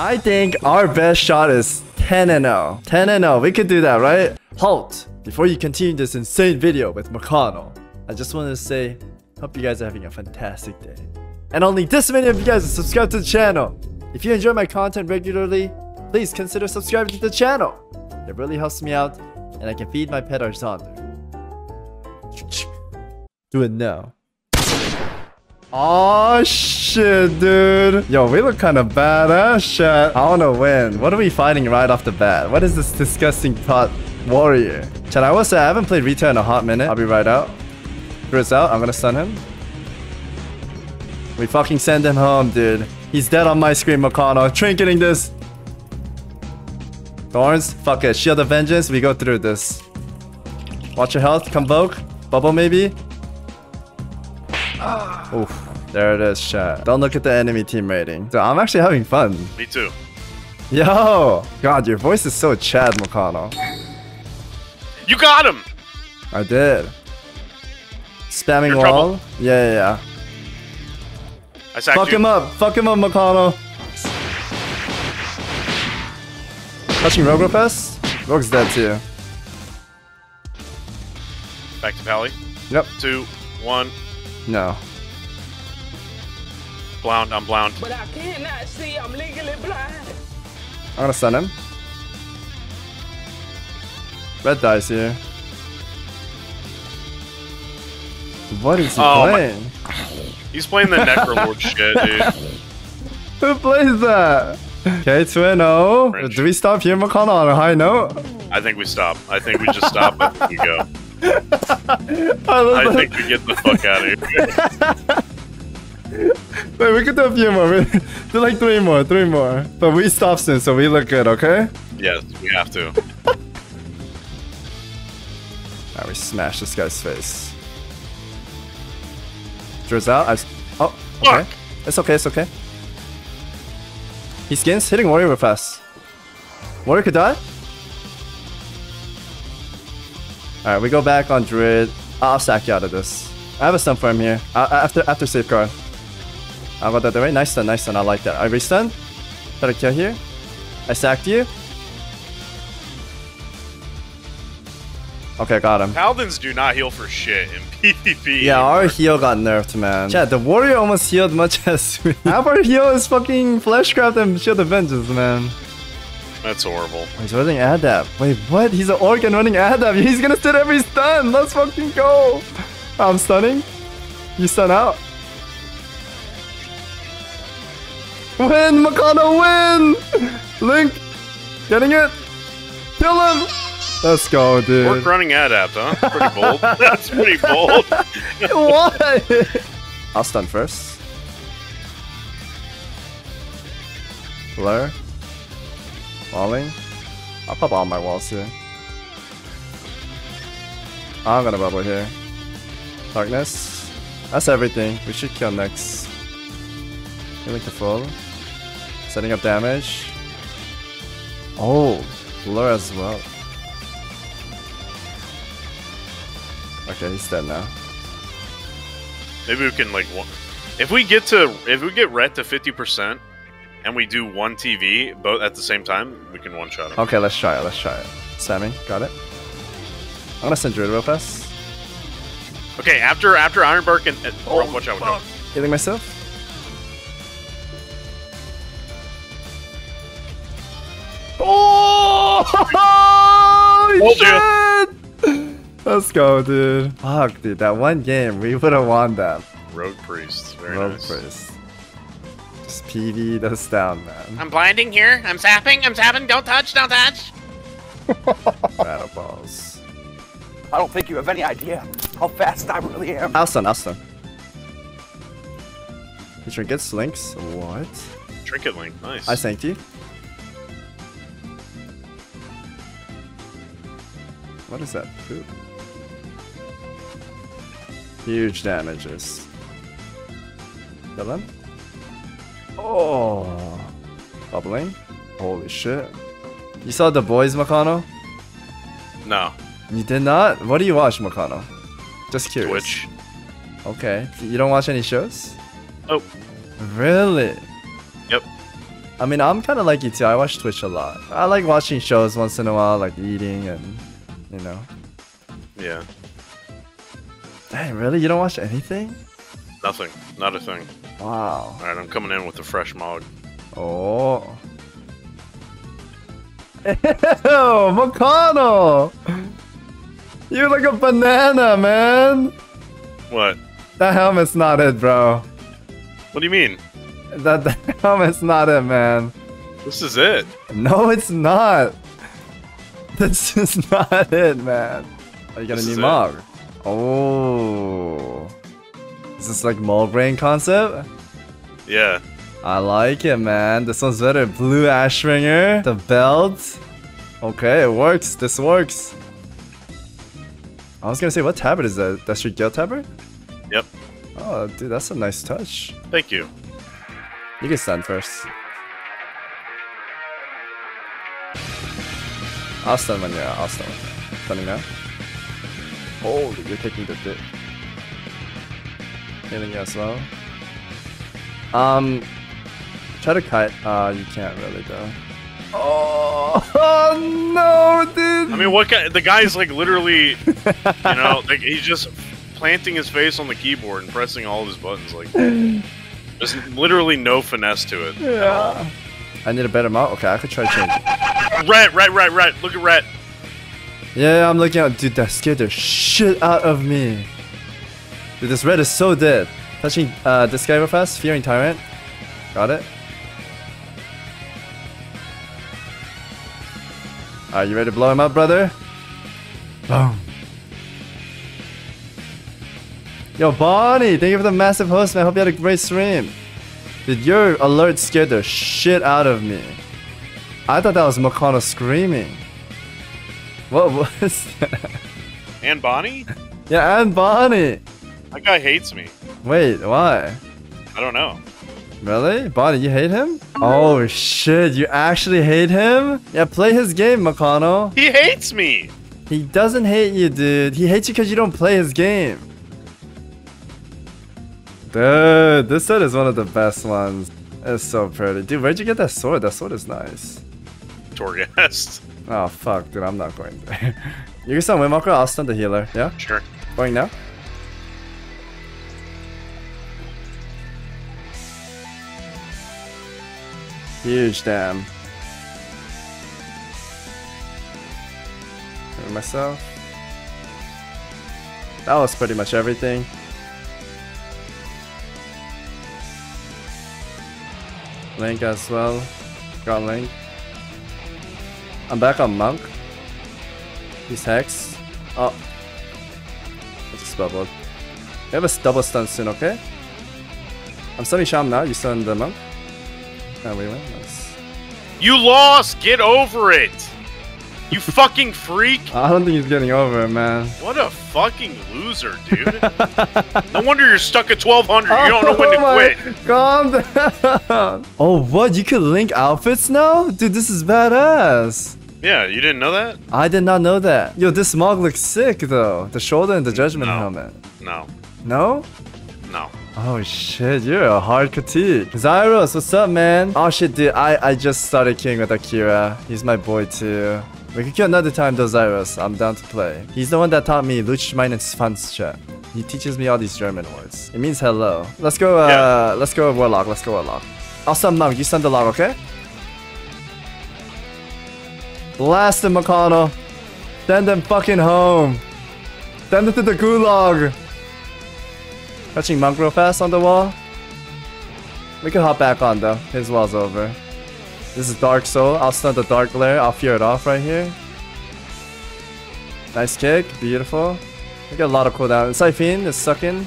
I think our best shot is 10 and 0. 10 and 0. We could do that, right? Halt! Before you continue this insane video with McConnell, I just wanted to say, hope you guys are having a fantastic day. And only this many of you guys are subscribed to the channel. If you enjoy my content regularly, please consider subscribing to the channel. It really helps me out, and I can feed my pet Arzondir. Do it now. Oh shit, dude. Yo, we look kind of badass, shit. I wanna win. What are we fighting right off the bat? What is this disgusting pot warrior? Chad, I will say I haven't played Rita in a hot minute. I'll be right out. Grizz out. I'm gonna stun him. We fucking send him home, dude. He's dead on my screen, McConnell. Trinketing this. Thorns? Fuck it. Shield of Vengeance. We go through this. Watch your health. Convoke. Bubble maybe. Oof. There it is, chat. Don't look at the enemy team rating. So I'm actually having fun. Me too. Yo! God, your voice is so Chad McConnell. You got him! I did. Spamming You're wall? trouble. Yeah, yeah, yeah. Fuck you. him up! Fuck him up, McConnell! Touching Rogue real fast? Rogue's dead too. Back to Pally. Yep. Two, one. No. Blound, I'm blound. But I cannot see. I'm legally blind. I'm gonna stun him. Red dies here. What is he Oh my- playing? He's playing the Necrolord shit, dude. Who plays that? Okay, 2 0. French. Do we stop here, McConnell, on a high note? I think we stop. I think we just stop. I think we go. I I think we get the fuck out of here. Wait, we could do a few more. We- do like three more, three more. But we stop soon, so we look good, okay? yes, we have to. Alright, we smash this guy's face. Drizz out. I oh, okay. Fuck. It's okay, it's okay. He skins, hitting warrior real fast. Warrior could die. Alright, we go back on Druid. I'll sack you out of this. I have a stun for him here. Uh, after after safeguard. I'll go that way. Nice stun, nice stun. I like that. I restun. Try to kill here. I sacked you. Okay, got him. Paladins do not heal for shit in PvP. Yeah, our heal got nerfed, man. Yeah, the warrior almost healed much as we. Half our heal is fucking fleshcraft and shield of vengeance, man. That's horrible. He's running Adap. Wait, what? He's an orc and running Adap. He's gonna sit every stun. Let's fucking go. I'm stunning. You stun out. Win, Makana, win! Link, getting it. Kill him. Let's go, Orc dude. running adapt, huh? Pretty bold. That's pretty bold. What? I'll stun first. Blur. Walling. I'll pop all my walls here. I'm gonna bubble here. Darkness. That's everything. We should kill next. Healing to full. Setting up damage. Oh, blur as well. Okay, he's dead now. Maybe we can like one. If we get to if we get ret to fifty percent, and we do one TV both at the same time, we can one shot him. Okay, let's try it. Let's try it. Sammy, got it. I'm gonna send Druid real fast. Okay, after after Ironbark and uh, Oh, watch out, watch out. Healing myself. Shit! Let's go, dude. Fuck, dude. That one game, we would have won that. Rogue priest, very Rogue nice. priest. Just PV us down, man. I'm blinding here. I'm sapping. I'm zapping. Don't touch. Don't touch. Battle balls. I don't think you have any idea how fast I really am. I'll stun, I'll stun. He trinkets, links. What? Trinket link, nice. I thanked you. What is that poop? Huge damages. Kill him. Oh, bubbling. Holy shit! You saw the boys, Makano? no You did not? What do you watch, Makano? Just curious. Twitch. Okay. You don't watch any shows? Oh, Really? Yep. I mean, I'm kind of like you too. I watch Twitch a lot. I like watching shows once in a while, like eating and, you know. Yeah. Dang, really? You don't watch anything? Nothing. Not a thing. Wow. All right, I'm coming in with a fresh mog. Oh. Ew, McConnell! You look a banana, man! What? That helmet's not it, bro. What do you mean? That, that helmet's not it, man. This is it. No, it's not. This is not it, man. Are you got This new it. Oh. Is this like Mulbrain concept? Yeah. I like it, man. This one's better. Blue Ashbringer, the belt. Okay, it works. This works. I was gonna say, what tabard is that? That's your guild tabard? Yep. Oh, dude, that's a nice touch. Thank you. You can stand first. I'll stun when you're out. I'll stun. Stunning now. Oh, you're taking the dip. Healing you as well. Um, try to kite. Uh, you can't really though. Oh, oh no, dude. I mean, what guy? The guy's like literally, you know, like he's just planting his face on the keyboard and pressing all of his buttons. Like, there's literally no finesse to it. yeah. I need a better mount. Okay, I could try to change it. Rat, rat, rat, rat. Look at rat. Yeah, I'm looking at dude. That scared the shit out of me. Dude, this red is so dead. Touching uh, this guy real fast. Fearing tyrant. Got it. Are you ready to blow him up, brother? Boom. Yo, Bonnie, thank you for the massive host, man. Hope you had a great stream. Dude, your alert scared the shit out of me. I thought that was McConnell screaming. What was that? And Bonnie? Yeah, and Bonnie. That guy hates me. Wait, why? I don't know. Really? Bonnie, you hate him? Oh shit, you actually hate him? Yeah, play his game, McConnell. He hates me. He doesn't hate you, dude. He hates you because you don't play his game. Dude, this set is one of the best ones. It's so pretty. Dude, where'd you get that sword? That sword is nice. Torghast. Oh, fuck, dude, I'm not going there. you can stun Windwalker, I'll stun the healer. Yeah? Sure. Going now? Huge damn. Cover myself. That was pretty much everything. Link as well. Got Link. I'm back on Monk. He's Hex. Oh. I just bubbled. We have a double stun soon, okay? I'm stunning Sham now. You stun the Monk. Ah, and we win. Nice. You lost. Get over it. You fucking freak. I don't think he's getting over it, man. What a fucking loser, dude. no wonder you're stuck at 1200. You don't know when to Oh quit. Calm down. Oh, what? You can link outfits now? Dude, this is badass. Yeah, you didn't know that? I did not know that. Yo, this mog looks sick though. The shoulder and the judgment No. helmet. No. No? No. Oh shit, you're a hard critique. Zyros, what's up, man? Oh shit, dude, I, I just started queuing with Akira. He's my boy too. We can kill another time though, Zyros. I'm down to play. He's the one that taught me Luch meinen Sfanschat. He teaches me all these German words. It means hello. Let's go, uh, Yeah. let's go Warlock, let's go Warlock. I'll stun Monk, you stun the log, okay? Blast him, McConnell. Send them fucking home. Send them to the gulag. Touching Monk real fast on the wall. We can hop back on though. His wall's over. This is Dark Soul. I'll stun the Dark Glare. I'll fear it off right here. Nice kick. Beautiful. We got a lot of cooldown. Siphene is sucking.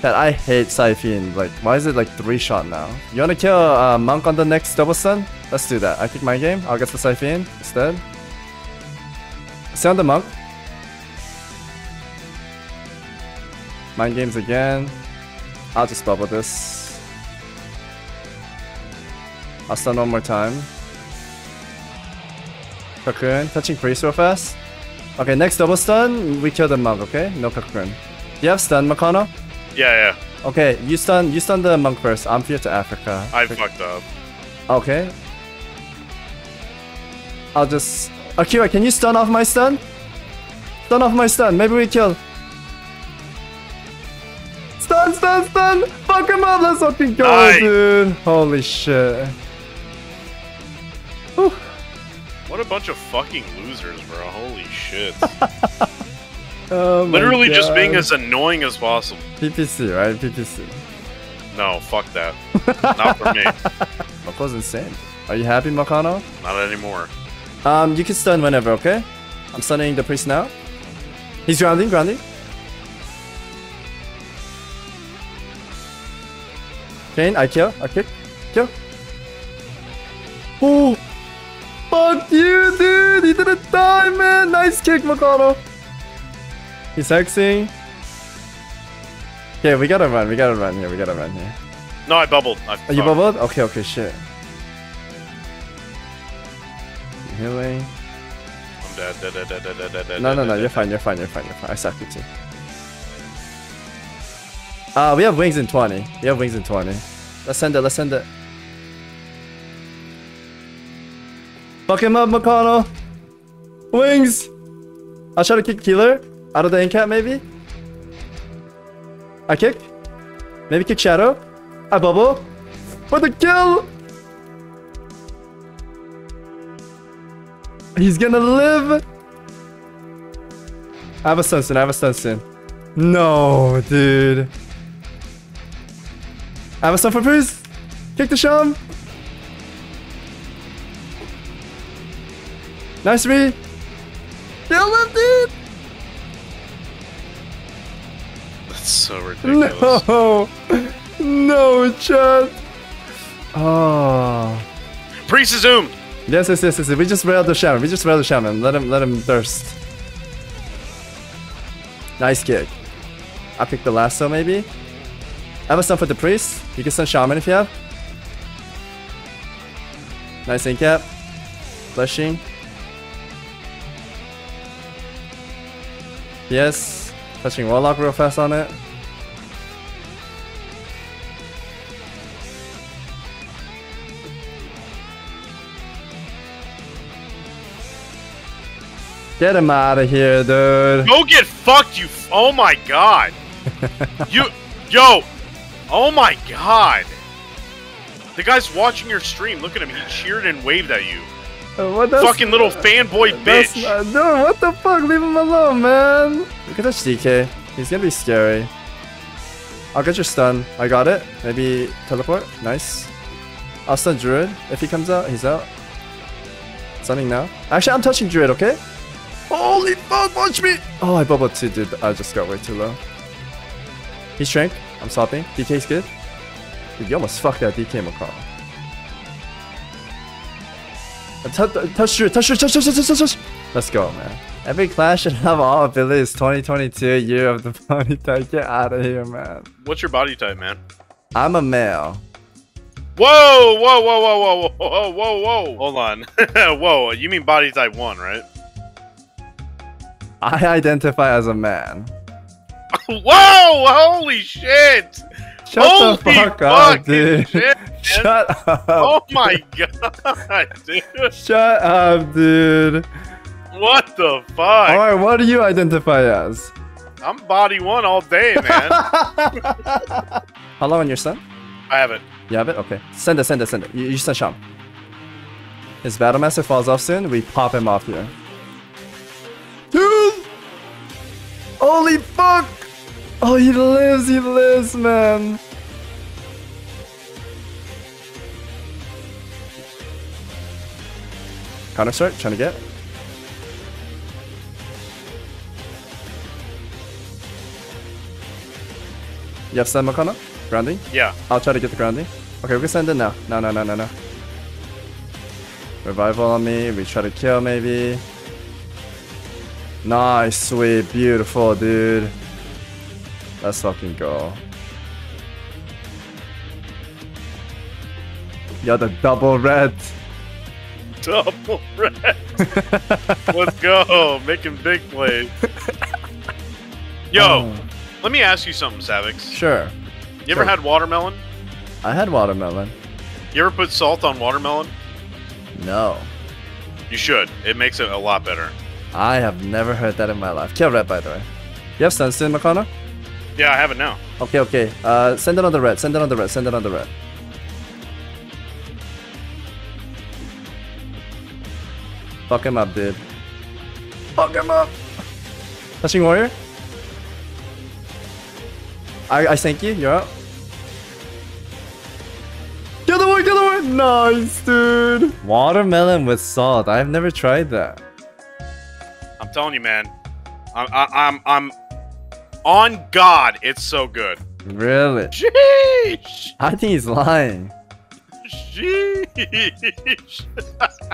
That I hate Siphene. Like, why is it like three shot now? You wanna kill uh, Monk on the next double stun? Let's do that. I think my game. I'll get the Siphon instead. On the Monk. Mind games again. I'll just bubble this. I'll stun one more time. Cocoon. Touching priest real fast. Okay, next double stun, we kill the monk, okay? No cocoon. Do you have stun, Makano? Yeah, yeah. Okay, you stun you stun the monk first. I'm here to Africa. I fucked up. Okay. I'll just. Akira, can you stun off my stun? Stun off my stun. Maybe we kill. Stun, stun, stun! Fuck him up! Let's fucking go, dude! Holy shit. Whew. What a bunch of fucking losers, bro. Holy shit. Oh Literally just being as annoying as possible. PPC, right? PPC. No, fuck that. Not for me. Mako's insane. Are you happy, Makano? Not anymore. Um, you can stun whenever, okay? I'm stunning the priest now. He's grounding, grounding. Kane, I kill, I kick, kill. Oh, fuck you, dude! He didn't die, man. Nice kick, Makano. He's hexing. Okay, we gotta run. We gotta run here. We gotta run here. No, I bubbled. I, Are you bubbled? Okay, okay, shit. I'm dead, dead, dead, dead, dead, dead, dead, No, no, no, you're fine, you're fine, you're fine, you're fine. I suck you too. Uh, we have wings in 20. We have wings in 20. Let's send it, let's send it. Fuck him up, McConnell! Wings! I'll try to kick Keeler out of the end cap, maybe. I kick. Maybe kick Shadow. I bubble. For the kill! He's gonna live! I have a stun soon, I have a stun soon. No, dude. I have a stun for Priest! Kick the Sham! Nice read! Kill him, dude! That's so ridiculous. No! No, chat! Oh. Priest is zoomed. Yes, yes, yes, yes. We just railed the shaman. We just railed the shaman. Let him, let him thirst. Nice kick. I'll pick the lasso, maybe. I have a stun for the priest. You can stun shaman if you have. Nice incap. Flashing. Yes. Touching warlock real fast on it. Get him out of here, dude. Go get fucked, you. F- oh my god. you. Yo. Oh my god. The guy's watching your stream. Look at him. He cheered and waved at you. Uh, What the Fucking little fanboy That's bitch. not, dude, what the fuck? Leave him alone, man. Look at that DK. He's gonna be scary. I'll get your stun. I got it. Maybe teleport. Nice. I'll stun Druid. If he comes out, he's out. Stunning now. Actually, I'm touching Druid, okay? Holy fuck, watch me! Oh, I bubbled too, dude. I just got way too low. He shrank. I'm swapping. DK's good. Dude, you almost fucked that DK McCall. Uh, touch, touch touch Druid, touch, touch, touch, touch, touch, touch. Let's go, man. Every clash should have all abilities 2022, year of the pony type. Get out of here, man. What's your body type, man? I'm a male. Whoa, whoa, whoa, whoa, whoa, whoa, whoa, whoa. Hold on. whoa, you mean body type 1, right? I identify as a man. Whoa, holy shit. Shut holy the fuck up, dude. Shit. Shut up. Oh my god, dude. Shut up, dude. What the fuck? Alright, what do you identify as? I'm body 1 all day, man. How long on your son? I have it. You have it? Okay. Send it, send it, send it. You, you send Sham. His Battle Master falls off soon. We pop him off here. Holy fuck! Oh, he lives, he lives, man. Counter strike, trying to get. You have stun Makana? Grounding? Yeah. I'll try to get the grounding. Okay, we can send it now. No, no, no, no, no. Revival on me. We try to kill maybe. Nice, sweet, beautiful, dude. Let's fucking go. Yo, the double red. Double red. Let's go. Making big plays. Yo, Oh, let me ask you something, Savix. sure. You ever sure. had watermelon? I had watermelon. You ever put salt on watermelon? No. You should. It makes it a lot better. I have never heard that in my life. Kill red, by the way. You have Sunstone, Makana? Yeah, I have it now. Okay, okay. Uh, send it on the red. Send it on the red. Send it on the red. Fuck him up, dude. Fuck him up. Touching warrior. I I thank you. You're up. Get the one, get the one. Nice, dude. Watermelon with salt. I've never tried that. I'm telling you, man. I'm, I, I'm, I'm on God. It's so good. Really? Sheesh. I think he's lying. Sheesh.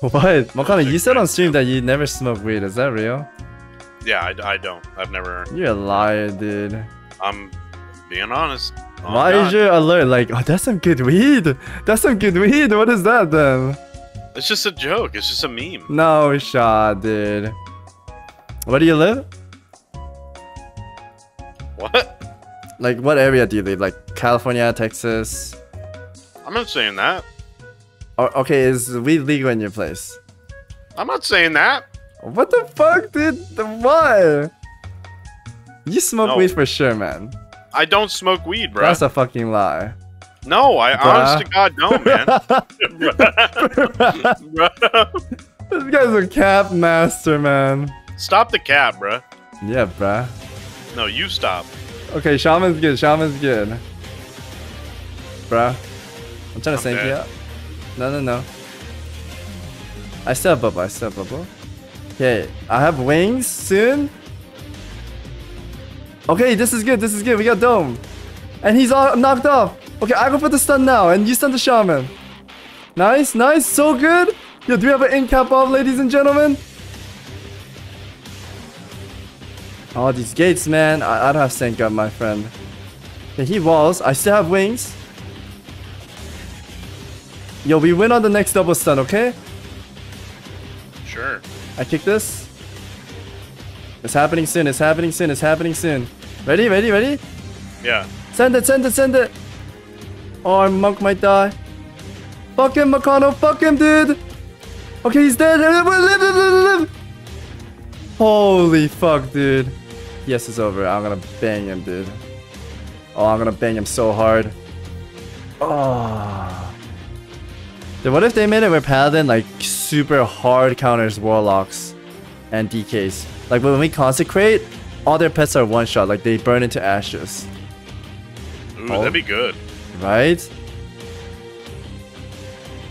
What? Makana, you said on stream that you never smoke weed. Is that real? yeah, I, I don't. I've never. You're a liar, dude. I'm being honest. On Why God. is your alert like, oh, that's some good weed? That's some good weed. What is that then? It's just a joke. It's just a meme. No shot, dude. Where do you live? What? Like, what area do you live? Like, California, Texas? I'm not saying that. Or, okay, is weed legal in your place? I'm not saying that. What the fuck, dude? The- What? You smoke No. weed for sure, man. I don't smoke weed, bro. That's a fucking lie. No, I Bruh. honest to God don't, man. Bruh. This guy's a cap master, man. Stop the cap, bruh. Yeah, bruh. No, you stop. Okay, shaman's good. Shaman's good. Bruh. I'm trying to sync you up. No, no, no. I still have bubble. I still have bubble. Okay, I have wings soon. Okay, this is good. This is good. We got dome. And he's all knocked off. Okay, I go for the stun now. And you stun the shaman. Nice, nice. So good. Yo, do we have an in cap off, ladies and gentlemen? Oh, these gates, man. I, I don't have sync up, my friend. Okay, he walls. I still have wings. Yo, we win on the next double stun, okay? Sure. I kick this. It's happening soon. It's happening soon. It's happening soon. Ready? Ready? Ready? Yeah. Send it. Send it. Send it. Oh, our monk might die. Fuck him, Makano. Fuck him, dude. Okay, he's dead. Live, live, live, live. Holy fuck, dude. Yes, it's over. I'm gonna bang him, dude. Oh, I'm gonna bang him so hard. Oh. Dude, what if they made it where Paladin like super hard counters Warlocks and DKs? Like when we consecrate, all their pets are one shot, like they burn into ashes. Ooh, Oh. that'd be good. Right?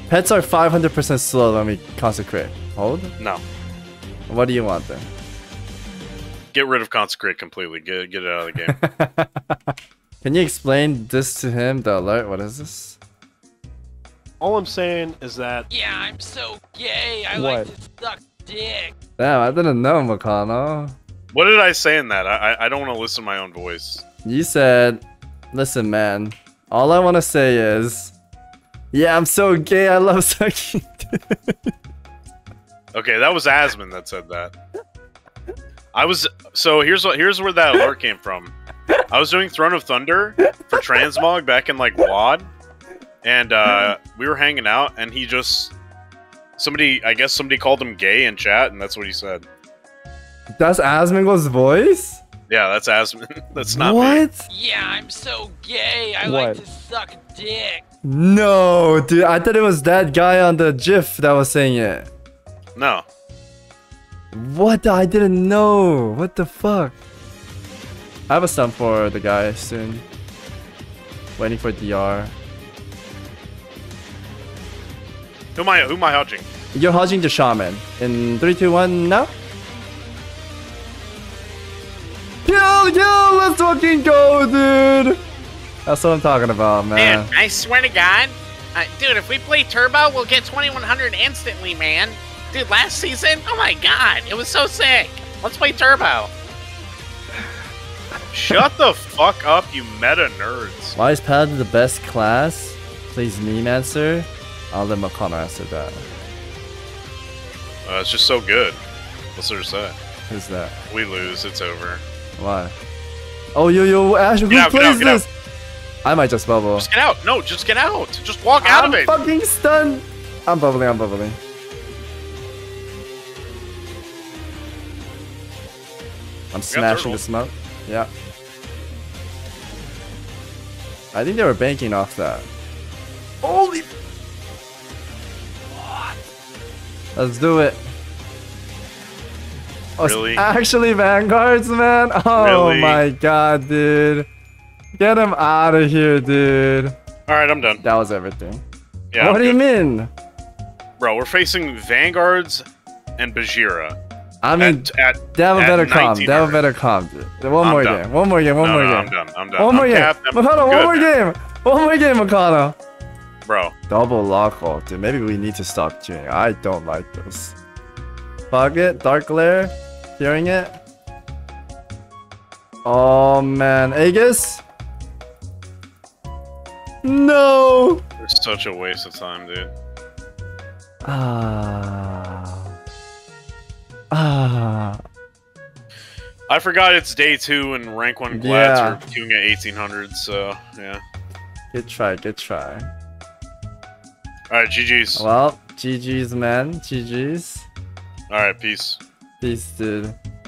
Pets are 500% slow when we consecrate. Hold? No. What do you want then? Get rid of consecrate completely. Get get it out of the game. Can you explain this to him, the alert? What is this? All I'm saying is that Yeah, I'm so gay. I What? like to suck dick. Damn, I didn't know, Makano. what did I say in that? I I, I don't want to listen to my own voice. You said, listen, man, all I want to say is, yeah, I'm so gay, I love sucking. dick." Okay, that was Asmon that said that. I was so here's what here's where that alert came from. I was doing Throne of Thunder for Transmog back in like WoD, and uh, we were hanging out, and he just somebody I guess somebody called him gay in chat, and that's what he said. That's Asmongold's voice? Yeah, that's Asmon. that's not me. what? Yeah, I'm so gay. I What? like to suck dick. No, dude, I thought it was that guy on the GIF that was saying it. No, What? I didn't know. What the fuck? I have a stun for the guy soon. Waiting for DR. who am I? Who am I hodging? You're hodging the shaman. In 3, 2, 1, now? Kill, kill! Let's fucking go, dude! That's what I'm talking about, man. Dude, I swear to God. Uh, dude, if we play Turbo, we'll get 2100 instantly, man. Dude, last season, oh my God, it was so sick. Let's play Turbo. Shut the fuck up, you meta nerds. Why is Paladin the best class? Please meme answer. I'll let McConnell answer that. Uh, it's just so good. What's there to say? Who's that? We lose, it's over. Why? Oh, yo, yo, Ash, who out, out, plays out. this? I might just bubble. Just get out. No, just get out. Just walk out I'm of it. fucking stunned. I'm bubbling. I'm bubbling. I'm smashing the smoke. Yeah. I think they were banking off that. Holy. What? Let's do it. Really? actually vanguards, man. Oh Really? my god, dude. Get him out of here, dude. All right, I'm done. That was everything. Yeah. what I'm do you mean? Bro, we're facing Vanguards and Bajira. I mean, at, at, they have a better comp. They have a better comp, dude. One I'm more done. game. One more game. One no, more no, game. I'm done. I'm done. One more I'm game. capped. I'm Makano, one good, more man. game. One more game, Makano. Bro, Double lock ult, dude. Maybe we need to stop queuing. I don't like this. Fog it, dark glare. Hearing it. Oh man, Aegis. No. it's such a waste of time, dude. Ah. Ah. I forgot it's day two and rank one glads Yeah. are queuing at 1800, so yeah. Good try. Good try. All right, GG's. Well, GG's, man. GG's. All right, peace. Peace, dude. Uh,